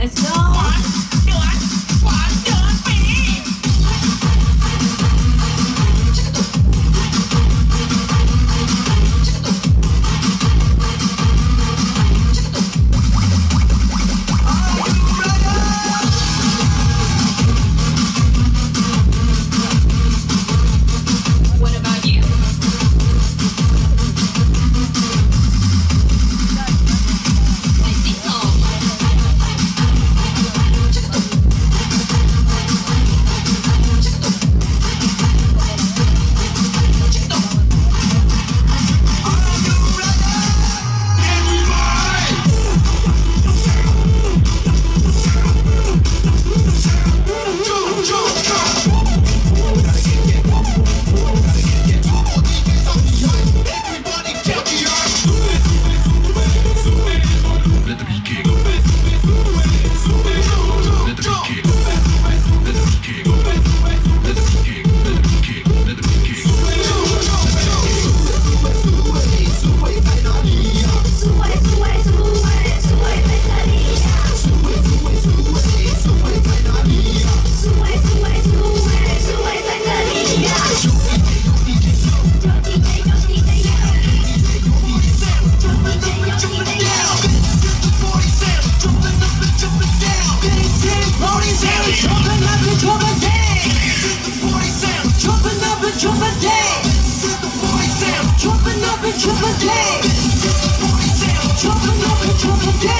Let's go。today.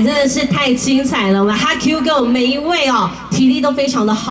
真的是太精彩了！我们哈 Q 跟我们每一位哦，体力都非常的好。